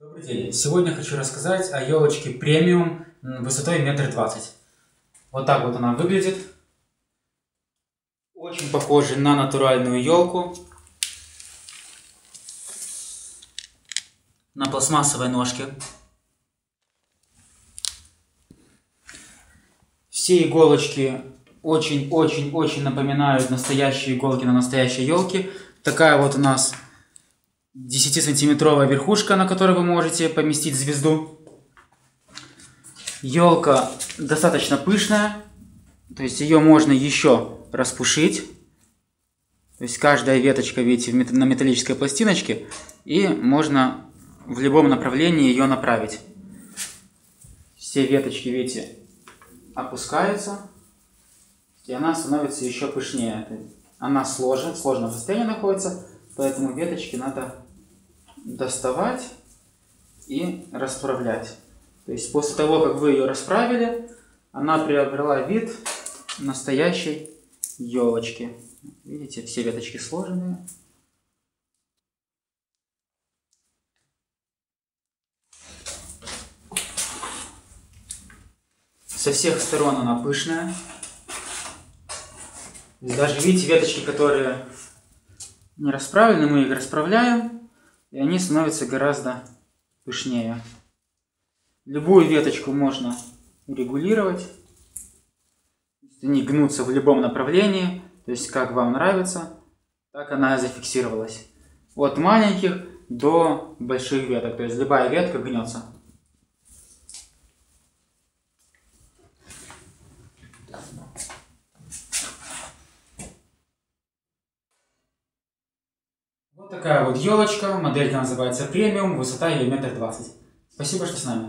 Добрый день! Сегодня хочу рассказать о елочке премиум высотой метр двадцать. Вот так вот она выглядит. Очень похожа на натуральную елку. На пластмассовой ножке. Все иголочки очень-очень-очень напоминают настоящие иголки на настоящей елке. Такая вот у нас 10-сантиметровая верхушка, на которой вы можете поместить звезду. Елка достаточно пышная, то есть ее можно еще распушить. То есть каждая веточка, видите, на металлической пластиночке, и можно в любом направлении ее направить. Все веточки, видите, опускаются, и она становится еще пышнее. Она сложена, в сложном состоянии находится, поэтому веточки надо доставать и расправлять. То есть после того, как вы ее расправили, она приобрела вид настоящей елочки. Видите, все веточки сложенные. Со всех сторон она пышная. Даже видите веточки, которые не расправлены, мы их расправляем, и они становятся гораздо пышнее. Любую веточку можно регулировать. Они гнутся в любом направлении, то есть как вам нравится, так она и зафиксировалась. От маленьких до больших веток, то есть любая ветка гнется. Вот такая вот елочка, моделька называется премиум, высота ее метр двадцать. Спасибо, что с нами.